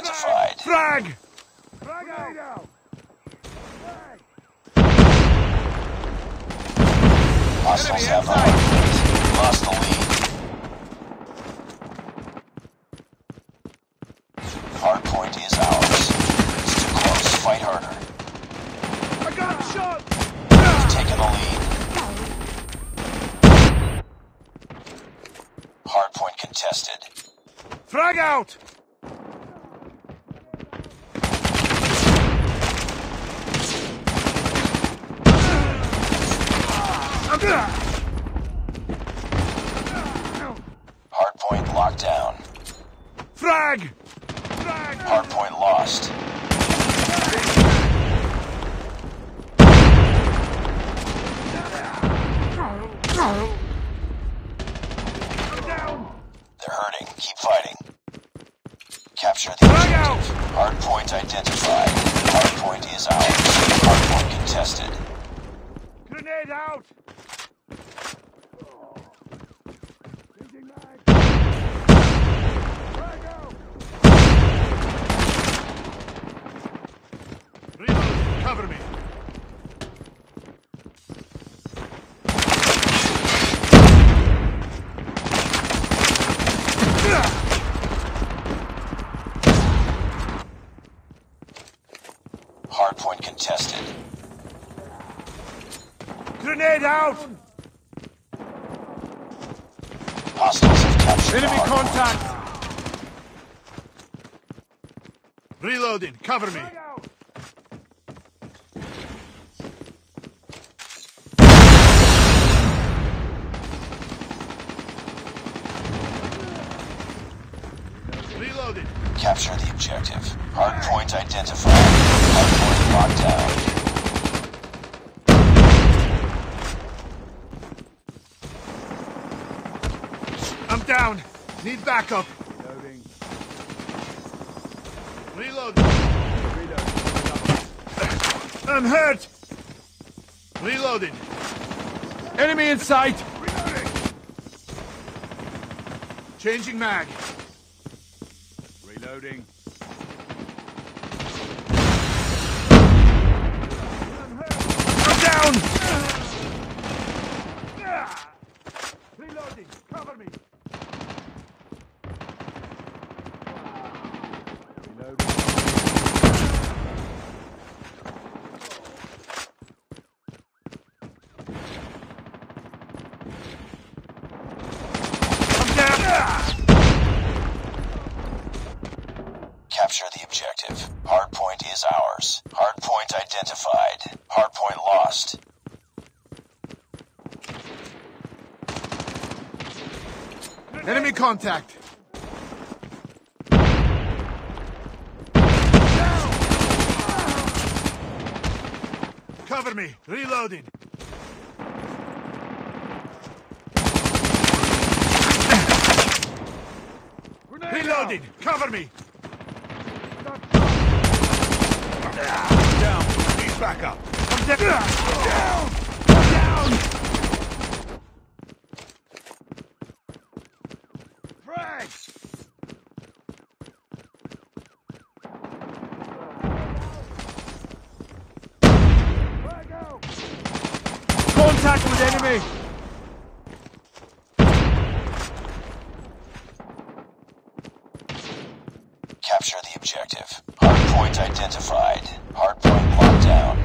identified. Frag! Frag out! Hostiles have. Lost the lead. Hard point is ours. It's too close. Fight harder. I got shot! Taking the lead. Hard point contested. Frag out! Hard point locked down. Frag! Frag! Hard point lost. They're hurting. Keep fighting. Capture the objective. Hard point identified. Hard point is ours. Hard point contested. Grenade out! Frag out! Reload! Cover me! Hard point contested. Grenade out! Hostiles have captured the Enemy hard point. contact! Reloading, cover me! Reloading! Capture the objective. Hard point identified. Hard point locked down. I'm down! Need backup! I'm hurt! Reloading! Enemy in sight! Changing mag. Reloading. I'm down! Reloading! Cover me! I'm down! Capture the objective. Hard point is ours. Hard point identified. Hard point lost. Enemy contact! Cover me! Reloading! Reloading! Cover me! Down! Need backup! I'm down! Down! Down! Frag! Frag out! Contact with enemy! Capture the objective. Hard point identified. Hard point locked down.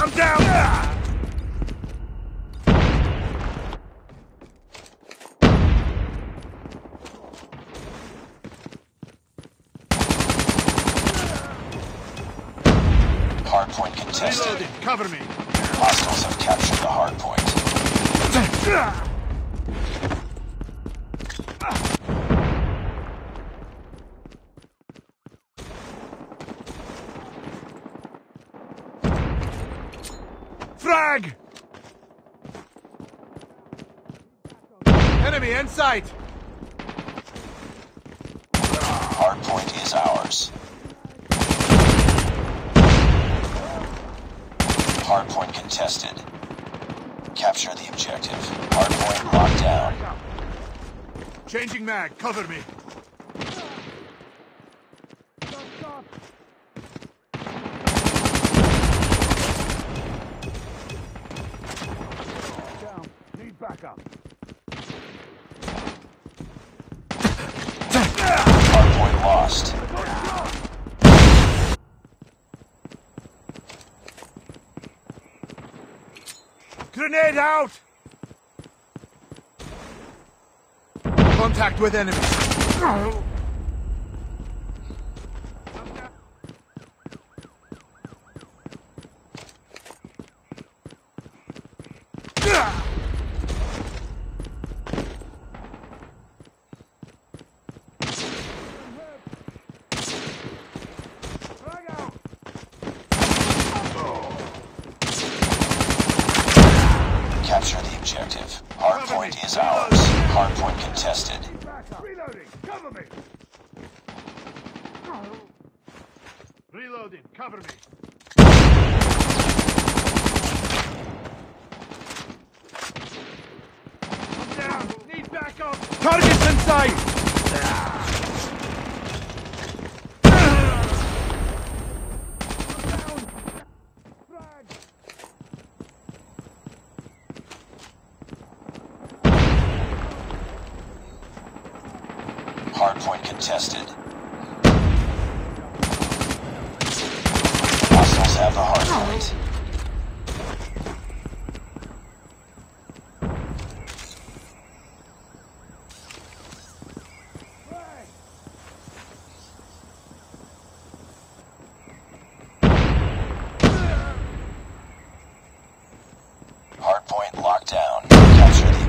I'm down! Hard point contested. Reloading! Cover me! Hostiles have captured the hard point. Frag! Enemy in sight! mac cover me! Contact with enemies.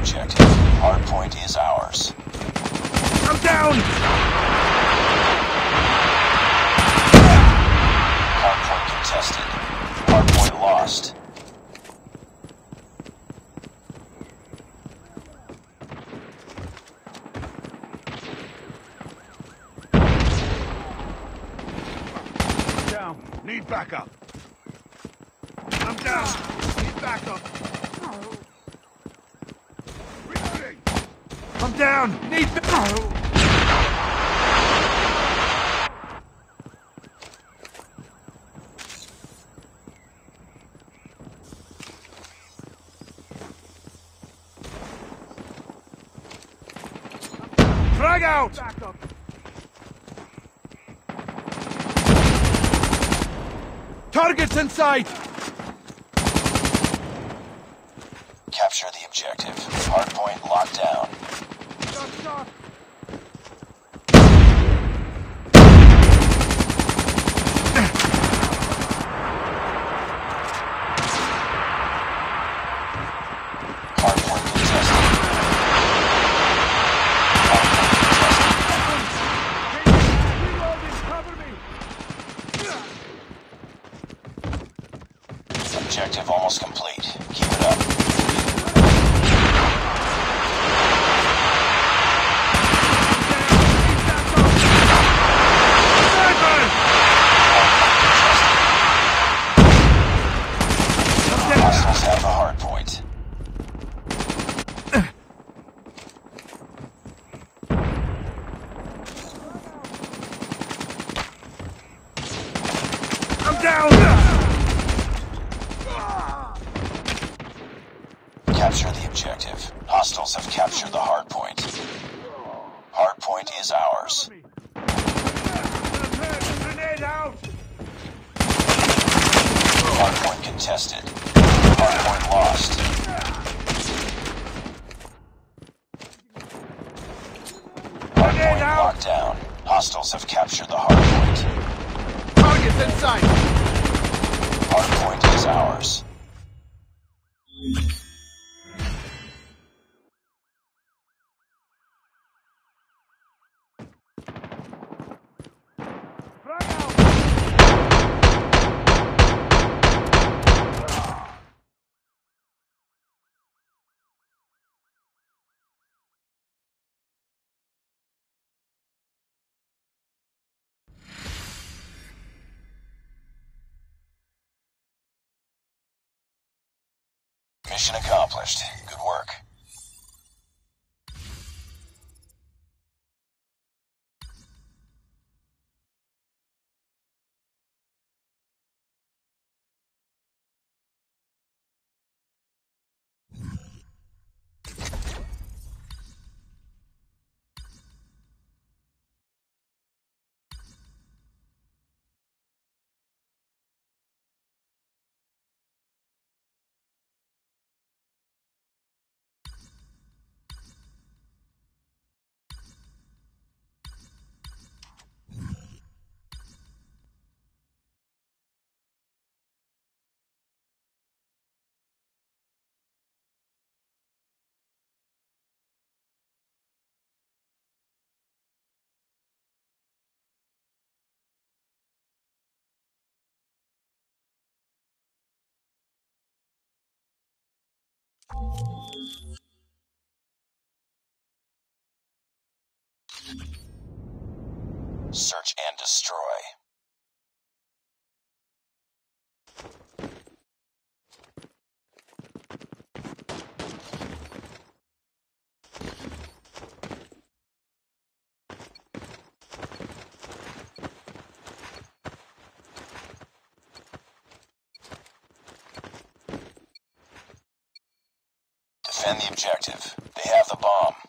objective. Hardpoint is ours. I'm down! Hardpoint contested. Hardpoint lost. in sight! Capture the objective. Hardpoint locked down. contested. Hardpoint lost. down. Hostiles have captured the hardpoint. Target's in sight. Hardpoint is ours. Mission accomplished. Search and destroy. Defend the objective. They have the bomb.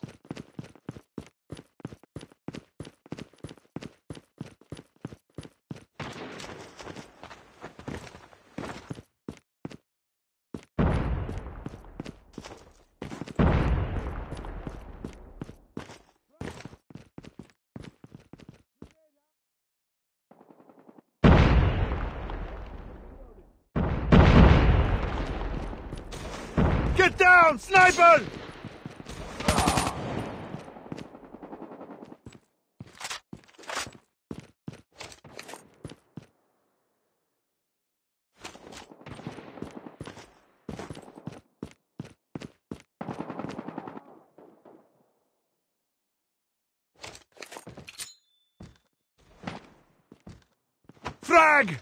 Get down, sniper! Frag!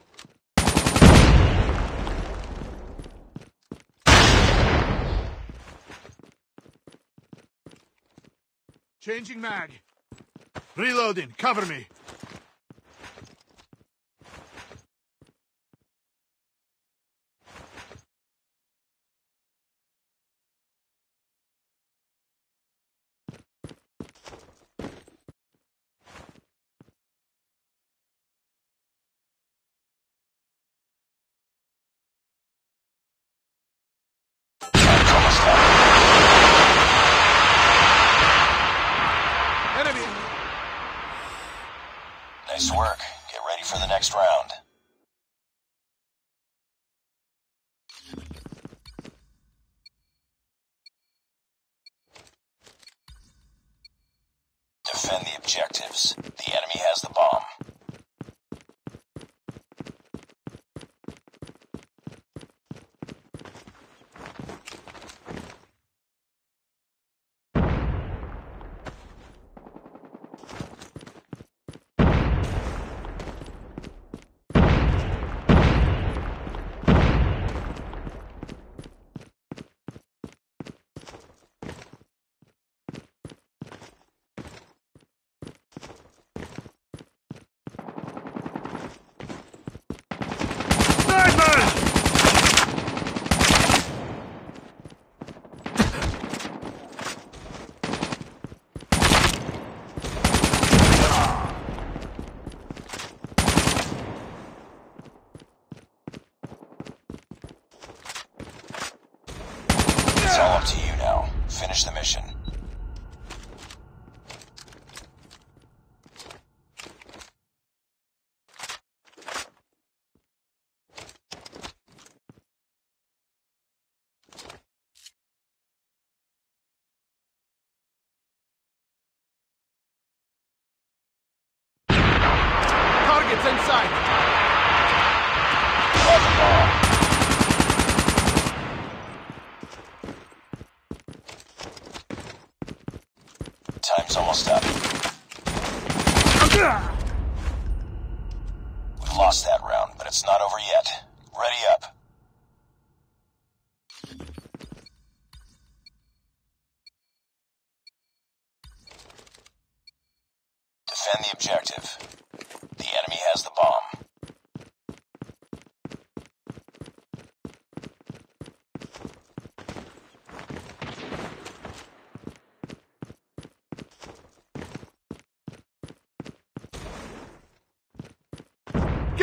Changing mag. Reloading. Cover me. Time's almost up. Enemy! Nice work. Get ready for the next round. Defend the objectives. The enemy has the bomb. Sniper! It's all up to you now. Finish the mission. Targets inside! You have the bomb. Time's up. We've lost that round, but it's not over yet. Ready up. Defend the objective. The enemy has the bomb.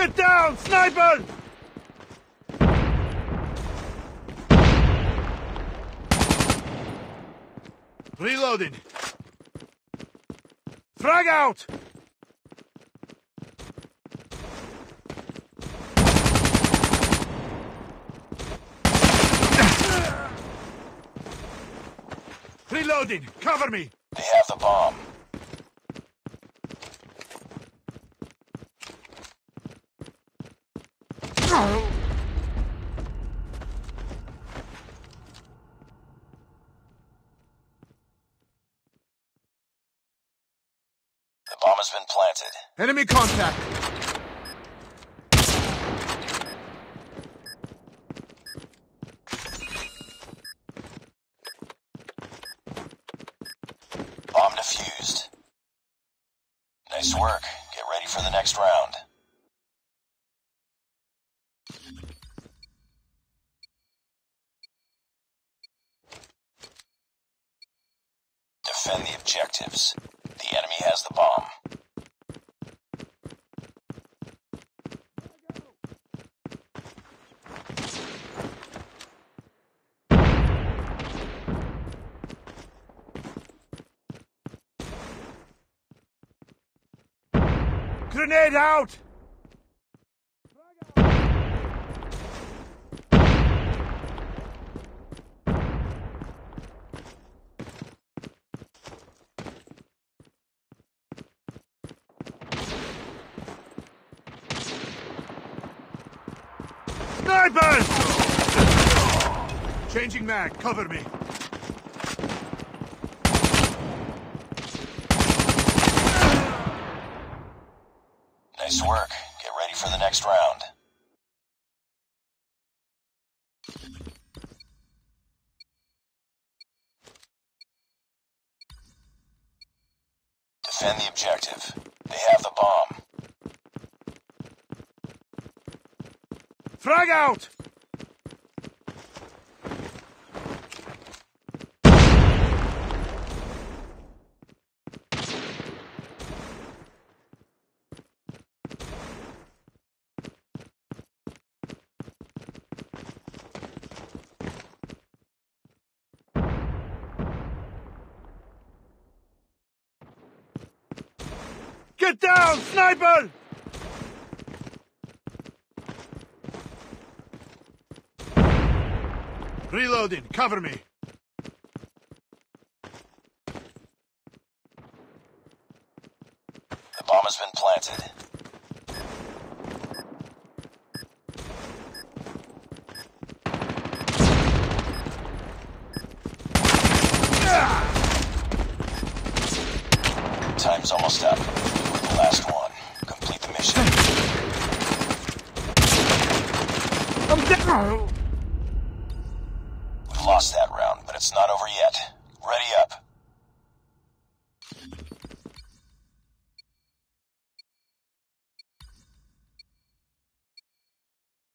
Get down, sniper! Reloading. Frag out! Reloading! Cover me! They have the bomb. The bomb has been planted. Enemy contact! Bomb defused. Nice work. Get ready for the next round. Defend the objectives. The enemy has the bomb. Grenade out! Snipers! Changing mag, cover me. Nice work. Get ready for the next round. Defend the objective. They have the bomb. Frag out! Get down, sniper! Reloading, cover me. The bomb has been planted. Time's almost up. You're the last one. Complete the mission. I'm down! We've lost that round, but it's not over yet. Ready up.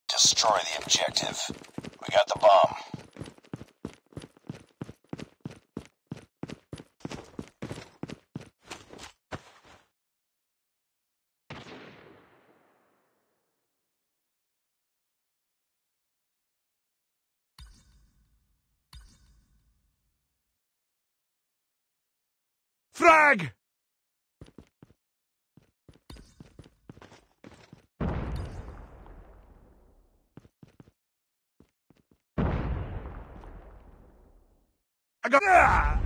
Destroy the objective. We got the bomb. Frag! I got. Ah!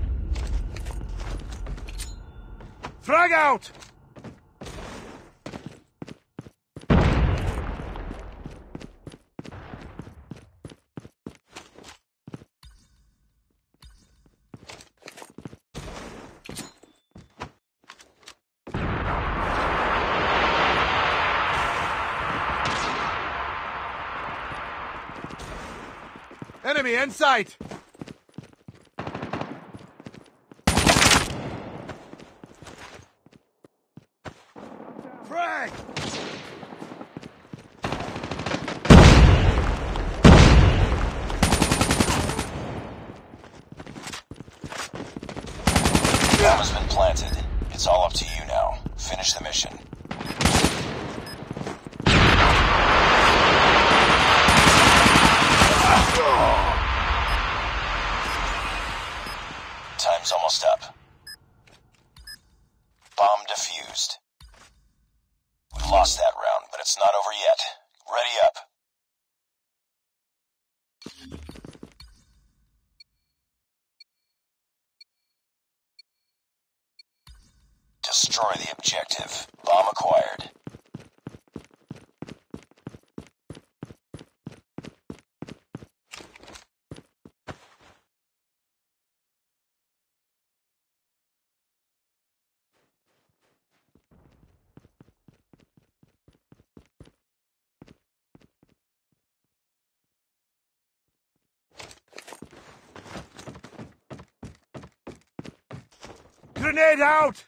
Frag out! Enemy in sight! grenade out!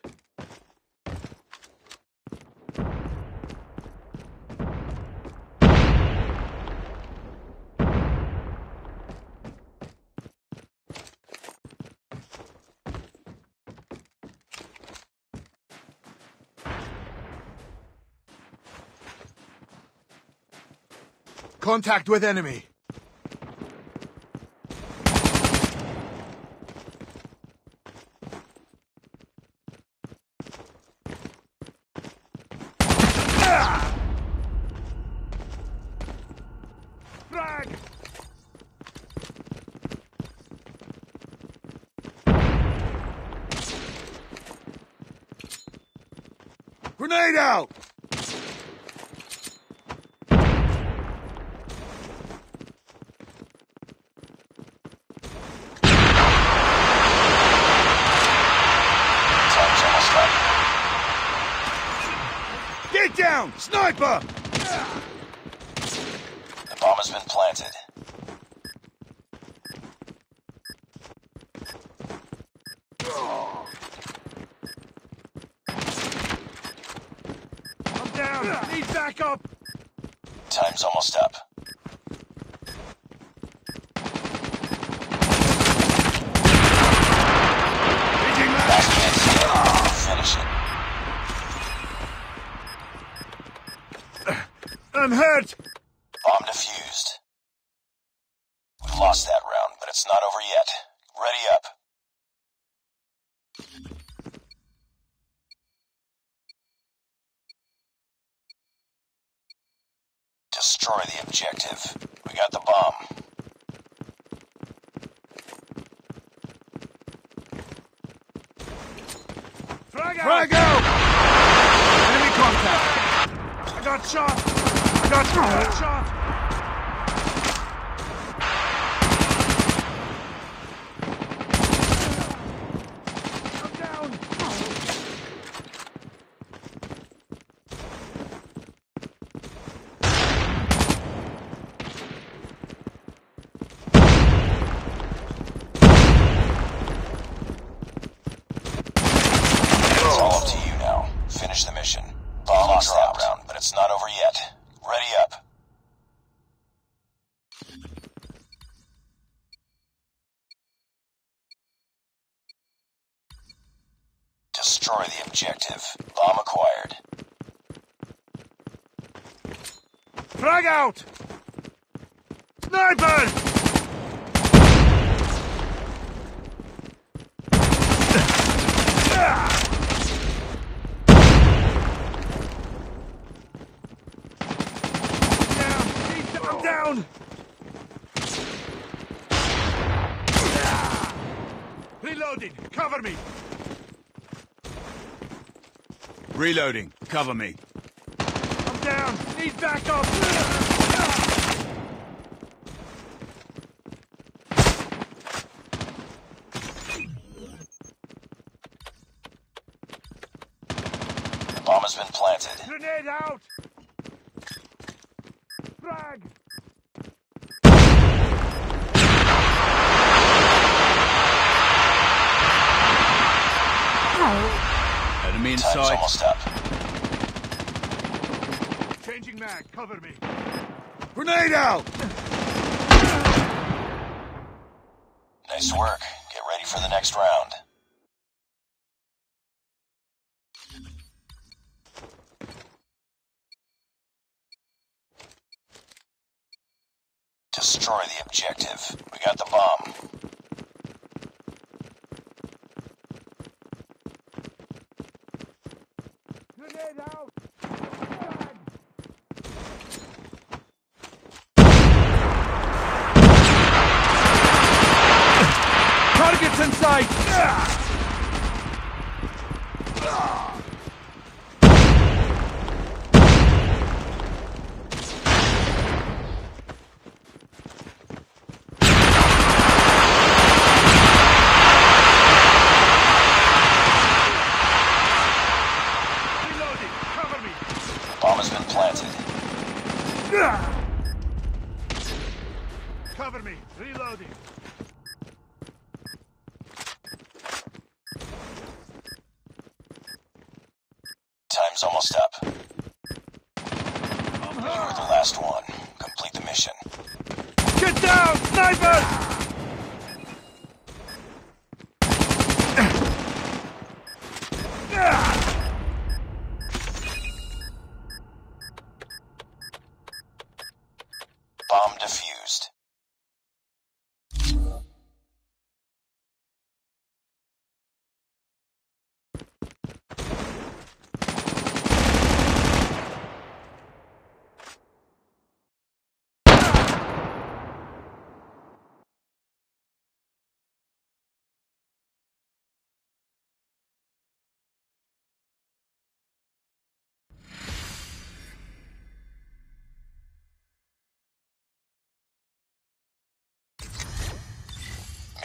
Contact with enemy. Get down! Sniper! The bomb has been planted. objective. Bomb acquired. Frag out! Sniper! Reloading! Cover me! Reloading. Cover me. I'm down. Need backup. Bomb has been planted. Grenade out! outside. Almost up. Changing mag, cover me. Grenade out! Nice work. Get ready for the next round. Destroy the objective. We got the bomb.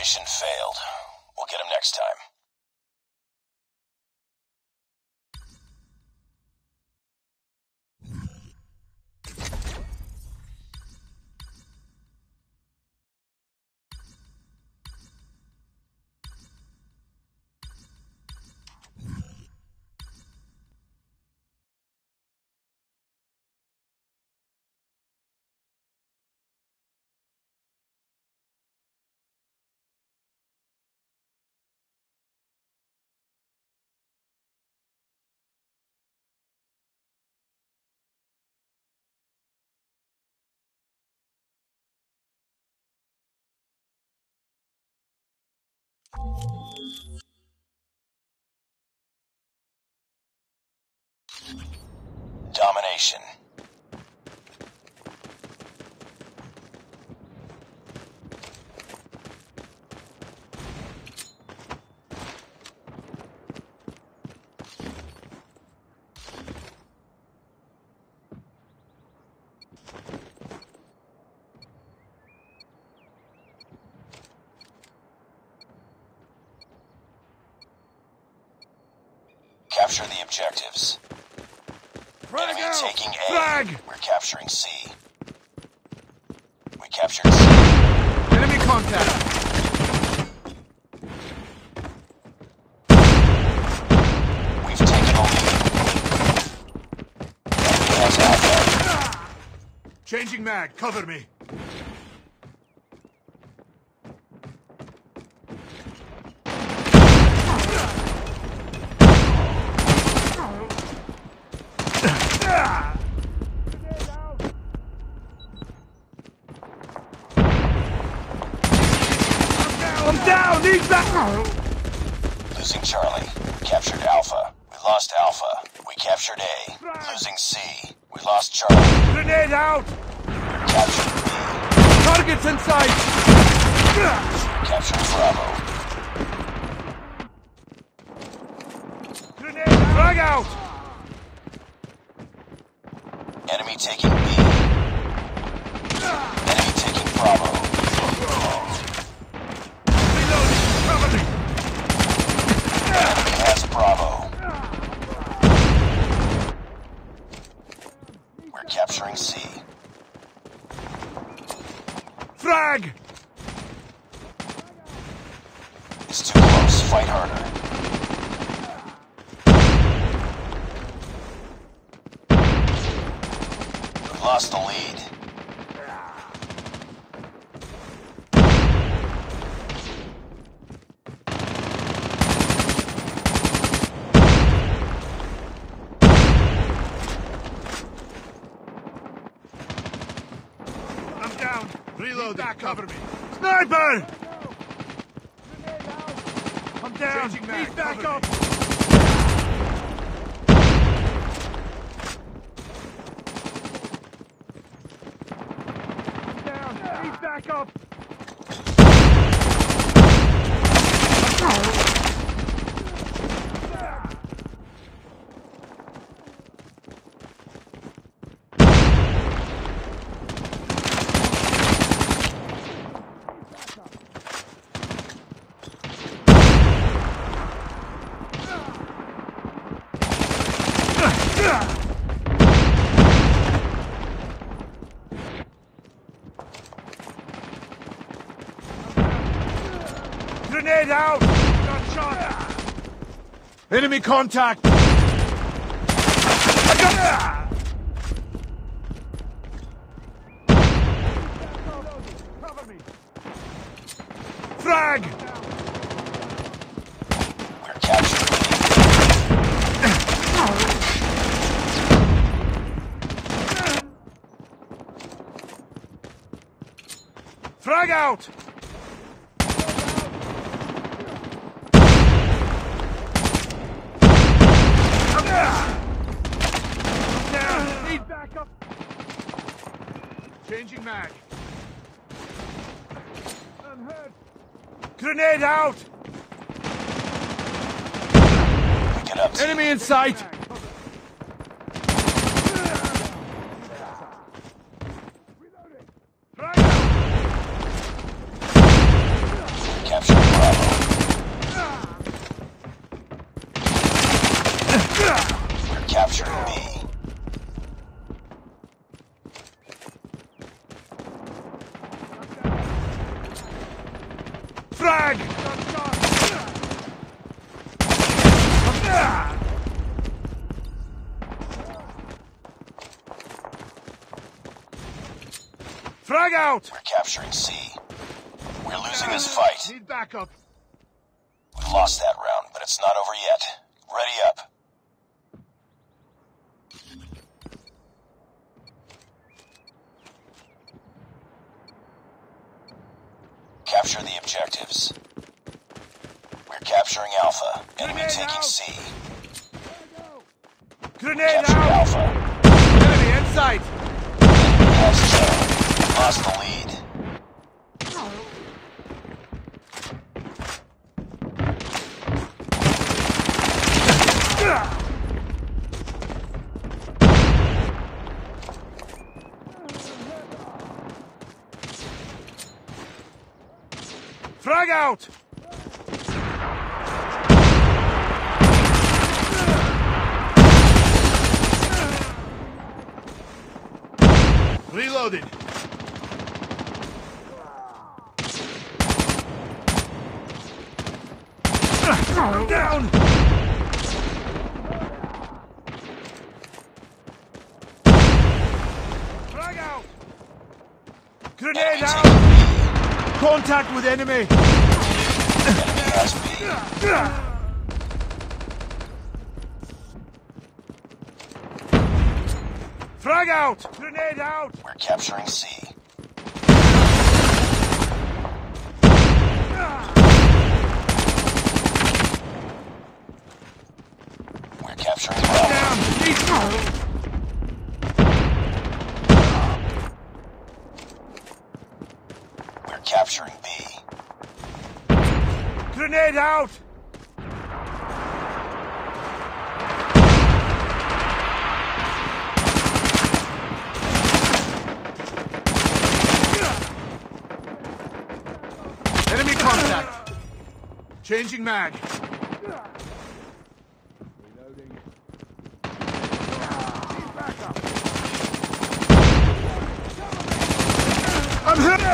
Mission failed. We'll get him next time. Domination. Capture the objectives. Frag Enemy out! taking A. Frag! We're capturing C. We captured C. Enemy contact! We've taken a. Enemy has Changing mag. Cover me. I'm down! Need back! Losing Charlie. We captured Alpha. We lost Alpha. We captured A. Losing C. We lost Charlie. Grenade out! Captured B. Targets in sight! Captured Bravo. Grenade out! Frag out! Enemy taking B. Enemy taking Bravo. Reloading. Cover me. Enemy has Bravo. We're capturing C. Frag! It's too close. Fight harder. Reload. Back, cover me. Sniper! I'm down. Need back up. Grenade out! Got shot! Enemy contact! I got... Cover me! Frag! We're capturing Frag out! Down! Need backup! Changing mag. I'm hurt. Grenade out! Pick it up. Enemy in sight! Frag out! Capturing Bravo. We're capturing B. Frag! Got shot! Frag out! We're capturing C. We're losing this fight. Need backup. We lost that round, but it's not over yet. Ready up. Capture the objectives. We're capturing Alpha. Enemy Grenade taking out. C. Grenade Capture out! Alpha. Enemy in sight! Enemy has Charlie. Lost the lead. Frag out! Reloaded. Down! Frag out! Grenade out! Contact with enemy! Frag out! Grenade out! We're capturing C. We're capturing Bravo. Down! Need We're capturing B. Grenade out! Enemy contact! Changing mag. I'm hit!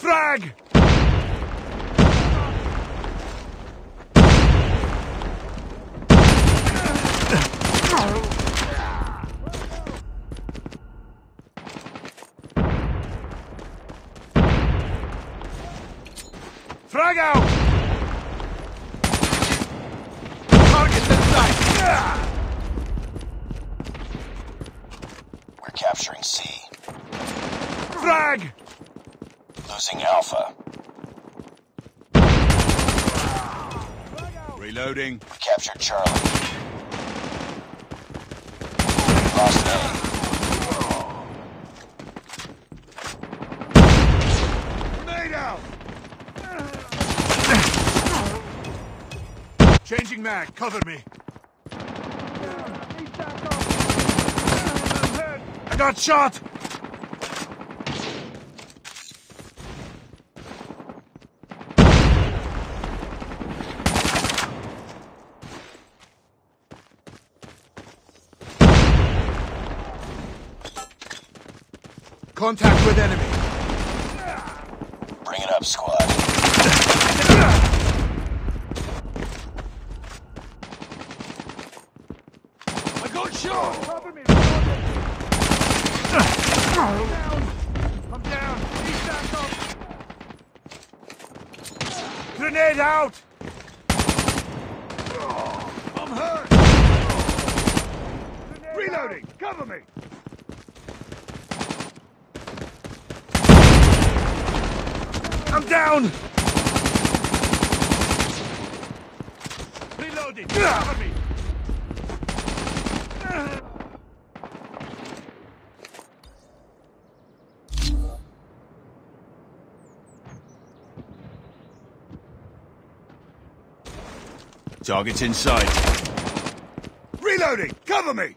Frag! Frag out! Targets in sight! We're capturing C. Frag! Losing Alpha. Reloading. We captured Charlie. Lost A. Grenade out! Changing mag. Cover me. I got shot! Contact with enemy. Bring it up, squad. I got shot! Cover me! I'm down! He's back up! Grenade out! I'm hurt! Reloading! Cover me! I'm down! Reloading! Cover me! Target's in sight. Reloading! Cover me!